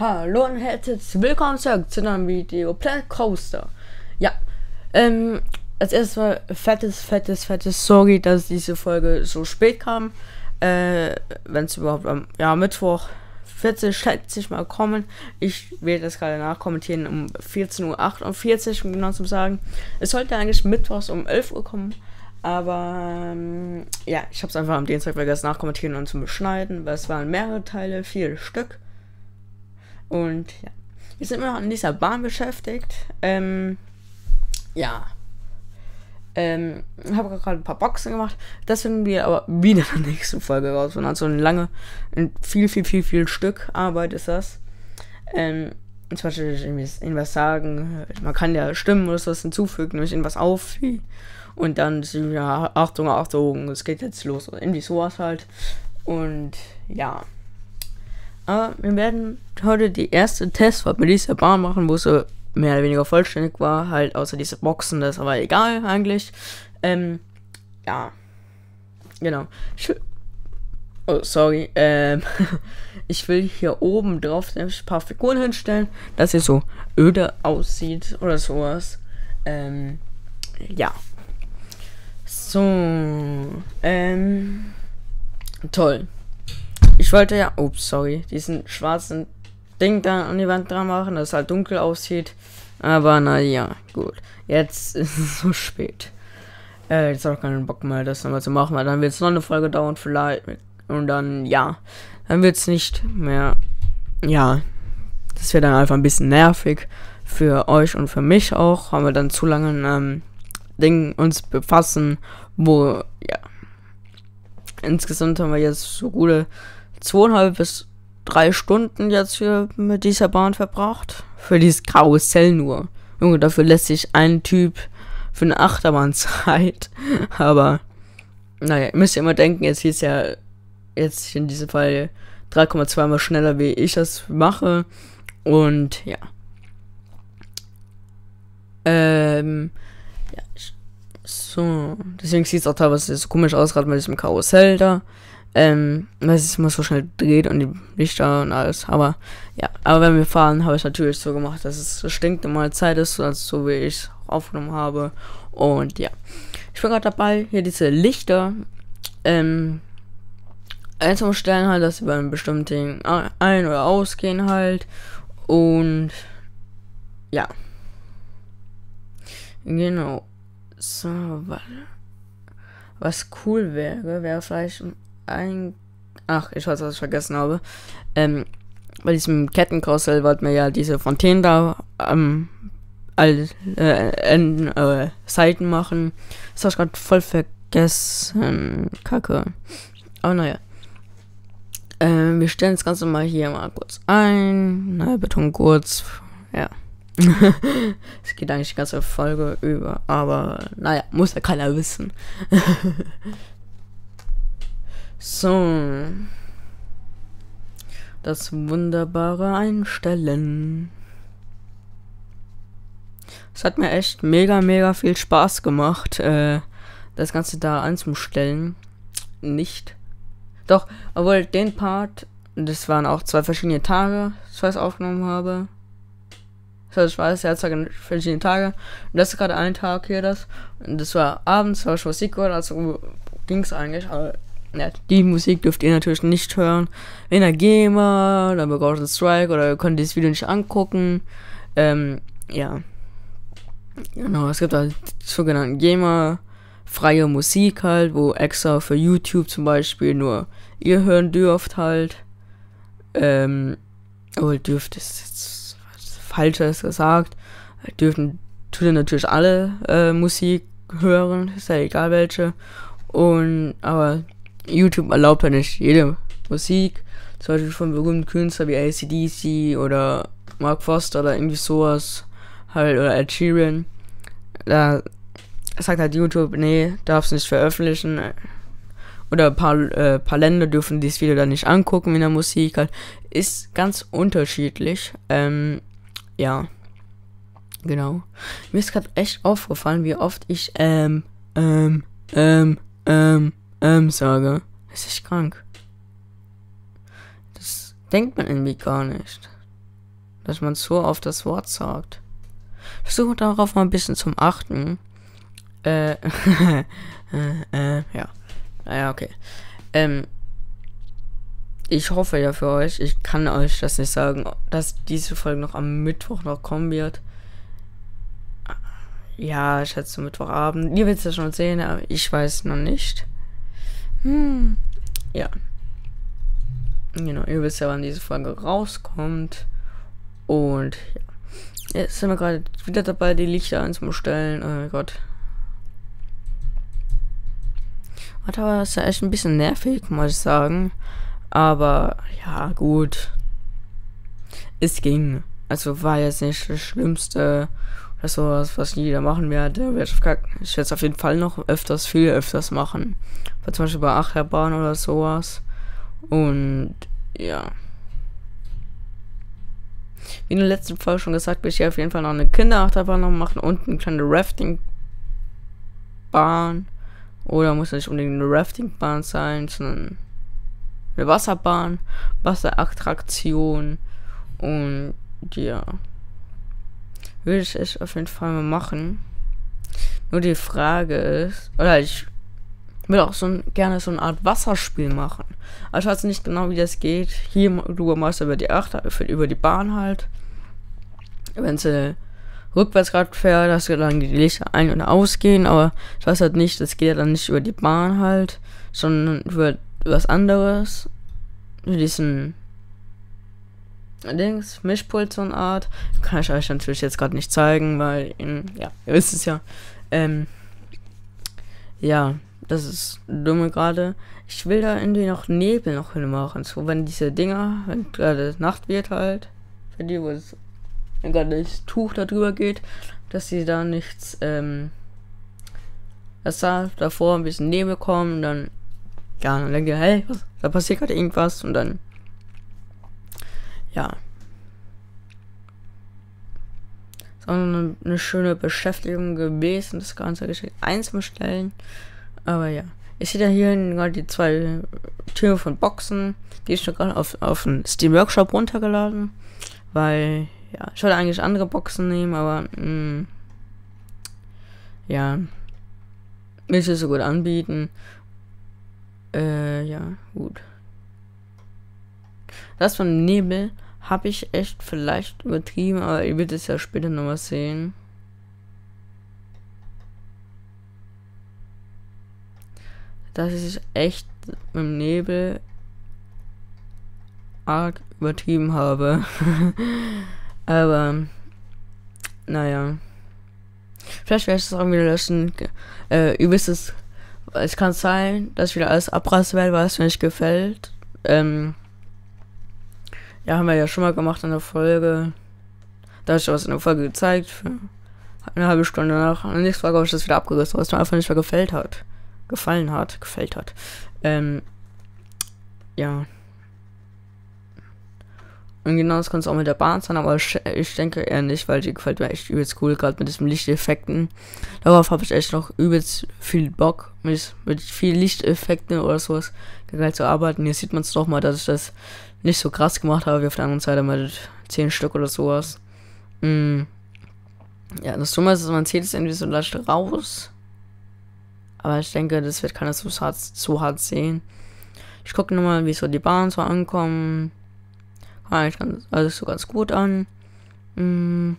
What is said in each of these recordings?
Hallo und herzlich willkommen zurück zu einem Video Planet Coaster. Ja, ähm, als erstes mal fettes, fettes, fettes Sorry, dass diese Folge so spät kam. Äh, wenn es überhaupt am ja, Mittwoch 40 schätze ich mal kommen. Ich werde das gerade nachkommentieren um 14.48 Uhr, um genau zu sagen. Es sollte eigentlich mittwochs um 11 Uhr kommen. Aber ähm, ja, ich habe es einfach am Dienstag vergessen nachkommentieren und zu beschneiden, weil es waren mehrere Teile, vier Stück. Und ja, wir sind immer noch an dieser Bahn beschäftigt. Ähm, ja. Ähm, habe gerade ein paar Boxen gemacht. Das finden wir aber wieder in der nächsten Folge raus. Und also eine lange, ein viel, viel, viel, viel Stück Arbeit ist das. Ähm, zum Beispiel irgendwas sagen. Man kann ja Stimmen oder sowas hinzufügen, nämlich irgendwas auf. Und dann, ja, Achtung, Achtung, es geht jetzt los. Irgendwie sowas halt. Und ja. Aber wir werden heute die erste Testfahrt mit dieser Bahn machen, wo sie mehr oder weniger vollständig war. Halt außer diese Boxen, das ist aber egal eigentlich. Ähm, ja. Genau. Ich, oh, sorry. Ähm, ich will hier oben drauf ein paar Figuren hinstellen, dass sie so öde aussieht oder sowas. Ähm, ja. So. Ähm, toll. Ich wollte ja, ups, sorry, diesen schwarzen Ding da an die Wand dran machen, dass es halt dunkel aussieht. Aber naja, gut. Jetzt ist es so spät. Äh, jetzt habe ich keinen Bock mehr, das nochmal zu machen, weil dann wird es noch eine Folge dauern, vielleicht. Und dann, ja, dann wird es nicht mehr, ja, das wird dann einfach ein bisschen nervig für euch und für mich auch, haben wir dann zu lange ähm, Ding uns befassen, wo, ja, insgesamt haben wir jetzt so gute zweieinhalb bis drei Stunden jetzt hier mit dieser Bahn verbracht. Für dieses Karussell nur. Junge, dafür lässt sich ein Typ für eine Achterbahnzeit. Aber, naja, ihr müsst ja immer denken, jetzt hieß ja jetzt in diesem Fall 3,2 mal schneller, wie ich das mache. Und ja. Ähm, ja, so. Deswegen sieht es auch teilweise so komisch aus, gerade mit diesem Karussell da. Ähm, weil es immer so schnell dreht und die Lichter und alles. Aber ja, aber wenn wir fahren, habe ich natürlich so gemacht, dass es stinkt immer Zeit ist, also so wie ich es aufgenommen habe. Und ja, ich bin gerade dabei, hier diese Lichter ähm, einzustellen, halt, dass sie bei einem bestimmten ein- oder ausgehen halt. Und ja. Genau. So. Was cool wäre, wäre vielleicht ein. Ach, ich weiß, was ich vergessen habe. Ähm, bei diesem Kettenkarussell wollten wir ja diese Fontänen da am all, äh, Enden, äh, Seiten machen. Das habe ich gerade voll vergessen. Kacke. Aber naja. Ähm, wir stellen das Ganze mal hier mal kurz ein. Na, Beton kurz. Ja. es geht eigentlich die ganze Folge über, aber naja, muss ja keiner wissen. So. Das wunderbare Einstellen. Es hat mir echt mega, mega viel Spaß gemacht, äh, das Ganze da anzustellen. Nicht. Doch, obwohl den Part, das waren auch zwei verschiedene Tage, das ich aufgenommen habe. Das weiß, er hat zwei verschiedene Tage. Und das ist gerade ein Tag hier, das. Und das war abends, war Musik gehört, also ging es eigentlich. Aber ja, die Musik dürft ihr natürlich nicht hören. Wenn ihr Gamer, dann bekommt ihr Strike oder ihr könnt dieses Video nicht angucken. Ähm, ja. Genau, es gibt halt sogenannten Gamer freie Musik halt, wo extra für YouTube zum Beispiel nur ihr hören dürft halt. Ähm, oh, dürft ist jetzt falsches gesagt. Dürfen tun natürlich alle äh, Musik hören, ist ja egal welche. Und aber YouTube erlaubt ja nicht jede Musik, zum Beispiel von berühmten Künstlern wie ACDC oder Mark Foster oder irgendwie sowas, halt, oder Ed Sheeran. Da sagt halt YouTube, nee, darfst nicht veröffentlichen. Oder ein paar, äh, paar Länder dürfen dieses Video dann nicht angucken in der Musik. Halt. Ist ganz unterschiedlich. Ähm, ja. Genau. Mir ist gerade echt aufgefallen, wie oft ich ähm, ähm, ähm, ähm, ähm sage. Das ist krank. Das denkt man irgendwie gar nicht. dass man so auf das Wort sagt. Versuche darauf mal ein bisschen zum Achten. Äh, äh, äh, ja. Naja, okay. Ähm, ich hoffe ja für euch, ich kann euch das nicht sagen, dass diese Folge noch am Mittwoch noch kommen wird. Ja, ich schätze Mittwochabend. Ihr werdet es ja schon sehen, aber ich weiß noch nicht. Hm. Ja. Genau, ihr wisst ja, wann diese Folge rauskommt. Und ja. Jetzt sind wir gerade wieder dabei, die Lichter einzustellen. Oh Gott. Hat aber ist ja echt ein bisschen nervig, muss ich sagen. Aber ja, gut. Es ging. Also war jetzt nicht das Schlimmste oder sowas, was jeder machen werde. Ich werde es auf jeden Fall noch öfters, viel öfters machen. Zum Beispiel bei Achterbahn oder sowas. Und ja. Wie in der letzten Folge schon gesagt, will ich hier auf jeden Fall noch eine Kinderachterbahn noch machen und eine kleine Raftingbahn. Oder muss nicht unbedingt eine Raftingbahn sein, sondern eine Wasserbahn, Wasserattraktion und ja. Würde ich auf jeden Fall mal machen. Nur die Frage ist, oder ich will auch so ein, gerne so eine Art Wasserspiel machen. Also ich weiß nicht genau, wie das geht. Hier du machst über die Achter, über die Bahn halt. Wenn sie rückwärts gerade fährt, dass dann die Lichter ein- und ausgehen, aber ich weiß halt nicht, das geht ja dann nicht über die Bahn halt, sondern über was anderes. Diesen Dings, Mischpult so eine Art. Kann ich euch natürlich jetzt gerade nicht zeigen, weil, in, ja, ihr wisst es ja. Ähm, ja, das ist dumme gerade. Ich will da irgendwie noch Nebel noch hin machen. So, wenn diese Dinger, wenn gerade Nacht wird halt, für die, wo es gerade das Tuch da drüber geht, dass sie da nichts, ähm, dass da davor ein bisschen Nebel kommen, dann, ja, dann denkt ihr, hey, was, da passiert gerade irgendwas und dann, ja. Sondern eine schöne Beschäftigung gewesen, das ganze Geschick einzustellen. Aber ja. Ich sehe da hier gerade die zwei Türme von Boxen. Die ist schon gerade auf, auf den Steam Workshop runtergeladen. Weil, ja, ich wollte eigentlich andere Boxen nehmen, aber, mh, mm, ja, will ich so gut anbieten. Äh, ja, gut. Das von Nebel habe ich echt vielleicht übertrieben, aber ihr werdet es ja später nochmal sehen. dass ich echt mit dem Nebel arg übertrieben habe. Aber, naja. Vielleicht werde ich es auch wieder löschen. Äh, ihr wisst es, es kann sein, dass ich wieder alles abreißen werde, weil es mir nicht gefällt. Ähm, ja, haben wir ja schon mal gemacht in der Folge. Da habe ich was in der Folge gezeigt. Für eine halbe Stunde nach. Und nächste Folge habe ich das wieder abgerissen, weil es mir einfach nicht mehr gefällt hat gefallen hat, gefällt hat. Ähm, ja. Und genau das kann es auch mit der Bahn sein, aber ich, ich, denke eher nicht, weil die gefällt mir echt übelst cool, gerade mit diesen Lichteffekten. Darauf habe ich echt noch übelst viel Bock, mit, mit viel Lichteffekten oder sowas geil zu arbeiten. Hier sieht man es doch mal, dass ich das nicht so krass gemacht habe wie auf der anderen Seite mit 10 Stück oder sowas. Mm. Ja, das Dumme ist, man zieht es irgendwie so leicht raus. Aber ich denke, das wird keiner so hart, so hart sehen. Ich gucke nochmal, wie so die Bahnen so ankommen. Eigentlich ganz, alles so ganz gut an. Hm,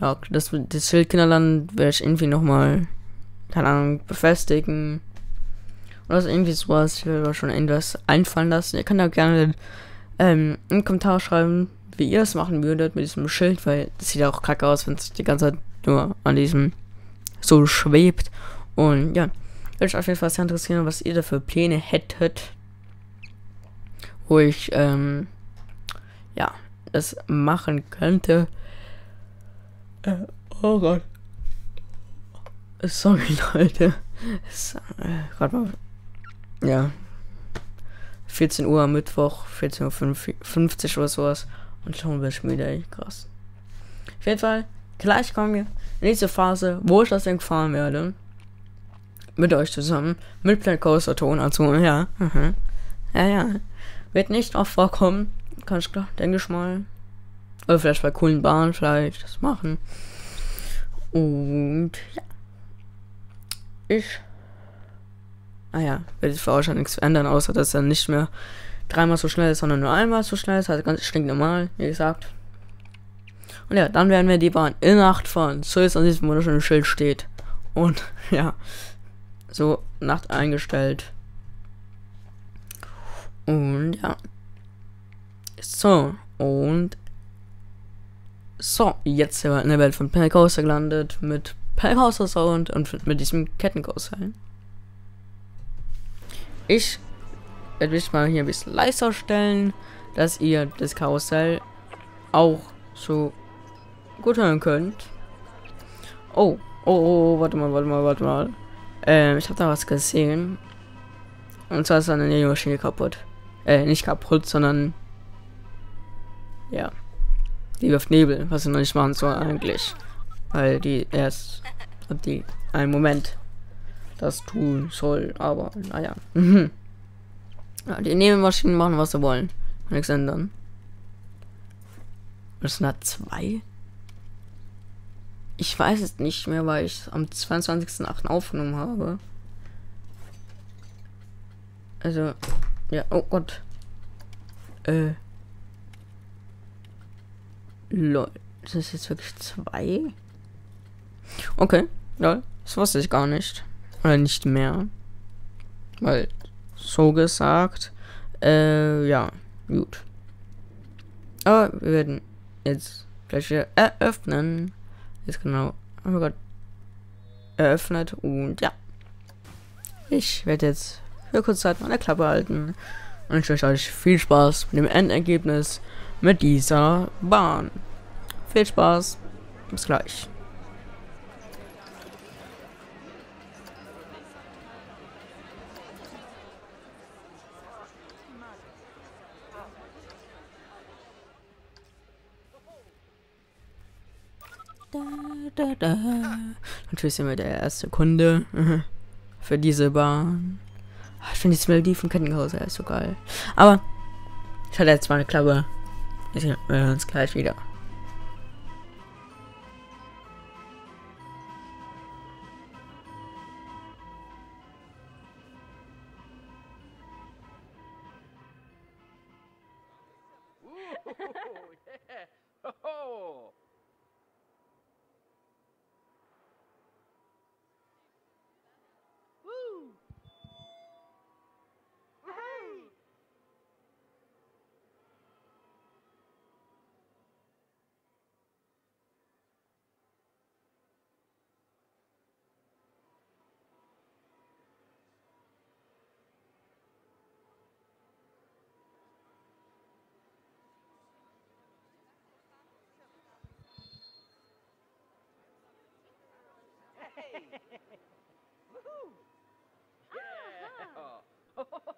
ja, das, das Schildkinderland werde ich irgendwie nochmal, keine Ahnung, befestigen. Oder so irgendwie sowas. Ich werde schon irgendwas einfallen lassen. Ihr könnt auch gerne ähm, einen Kommentar schreiben, wie ihr das machen würdet mit diesem Schild, weil das sieht auch kacke aus, wenn es die ganze Zeit nur an diesem so schwebt. Und ja, würde mich auf jeden Fall sehr interessieren, was ihr da für Pläne hättet, wo ich, ähm, ja, das machen könnte. Äh, oh Gott. Sorry, Leute. Gerade mal. Ja. 14 Uhr am Mittwoch, 14.50 Uhr oder sowas. Und schon bin ich müde, krass. Auf jeden Fall, gleich kommen wir in diese Phase, wo ich das Ding fahren werde mit euch zusammen, mit Planet Coaster Ton, also ja, mhm. ja, ja, wird nicht oft vorkommen, ganz klar, denke ich mal. Oder vielleicht bei coolen Bahnen vielleicht das machen. Und ja. Ich. Ah ja, werde ich für euch nichts ändern, außer dass er nicht mehr dreimal so schnell ist, sondern nur einmal so schnell ist. Also ganz stinknormal, wie gesagt. Und ja, dann werden wir die Bahn in Nacht fahren. So ist an diesem wunderschönen Schild steht. Und ja, so Nacht eingestellt. Und ja. So, und so, jetzt sind wir in der Welt von Pelcoaster gelandet mit Pelcoaster Sound und mit diesem Kettenkarussell. Ich werde mich mal hier ein bisschen leiser stellen, dass ihr das Karussell auch so gut hören könnt. Oh, oh, oh, warte mal, warte mal, warte mal. Ähm, ich habe da was gesehen. Und zwar ist eine Nähmaschine kaputt. Äh, nicht kaputt, sondern ja. Die wirft Nebel, was sie noch nicht machen soll eigentlich. Weil die erst die einen Moment das tun soll, aber naja. Mhm. Ja, die Nebelmaschinen machen, was sie wollen. Nichts ändern. Das sind da zwei? Ich weiß es nicht mehr, weil ich am 22.08. aufgenommen habe. Also, ja, oh Gott. Äh. Lol. Ist das jetzt wirklich zwei? Okay, lol. Das wusste ich gar nicht. Oder nicht mehr. Weil, so gesagt. Äh, ja. Gut. Aber wir werden jetzt gleich wieder eröffnen. Jetzt genau. Oh Gott. Eröffnet und ja. Ich werde jetzt für kurze Zeit meine Klappe halten. Und ich wünsche euch viel Spaß mit dem Endergebnis mit dieser Bahn. Viel Spaß. Bis gleich. Da, da. Natürlich sind wir der erste Kunde für diese Bahn. Ah, ich finde die Melodie von Kettenkarussell so geil. Aber ich hatte jetzt mal eine Klappe. Wir hören uns gleich wieder. Woohoo! Yeah!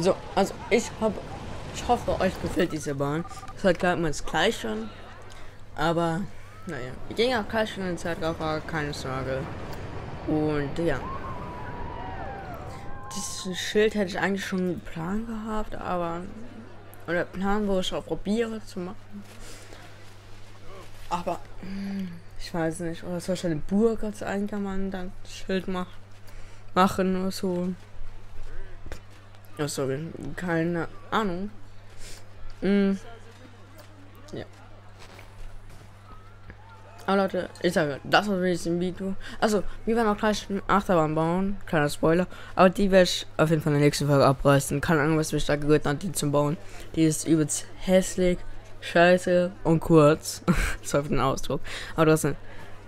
So, also ich habe, ich hoffe, euch gefällt diese Bahn. Es hat gerade mal das Gleiche, aber naja, wir gehen auch gleich in den Zeitraffer, keine Sorge. Und ja. Dieses Schild hätte ich eigentlich schon einen Plan gehabt, aber. Oder Plan, wo ich auch probiere zu machen. Aber. Ich weiß nicht. Oder soll ich eine Burg als Einkammer dann Schild machen? Machen oder so. Ja, sorry. Keine Ahnung. Hm. Ja. Aber Leute, ich sage, das war wirklich ein Video. Also, wir werden auch gleich eine Achterbahn bauen. Kleiner Spoiler. Aber die werde ich auf jeden Fall in der nächsten Folge abreißen. Keine Ahnung, was mich da gerührt hat, die zu bauen. Die ist übelst hässlich, scheiße und kurz. Sorry für den Ausdruck. Aber trotzdem.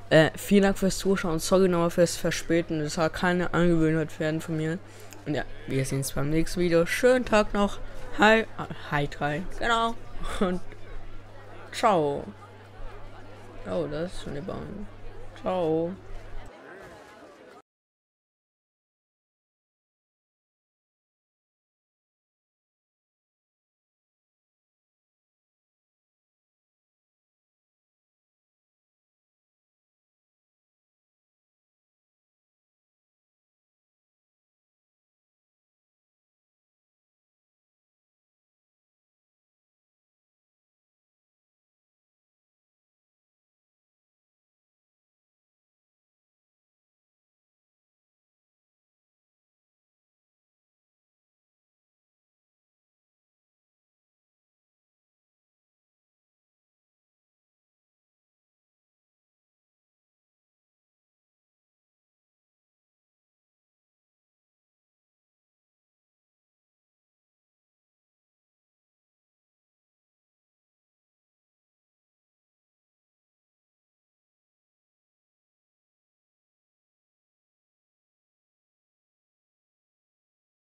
Äh, vielen Dank fürs Zuschauen. Sorry nochmal fürs Verspäten. Das soll keine Angewöhnheit werden von mir. Und ja, wir sehen uns beim nächsten Video. Schönen Tag noch. Hi. Hi 3. Genau. Und ciao. Oh, das ist schon die Bahn. Ciao.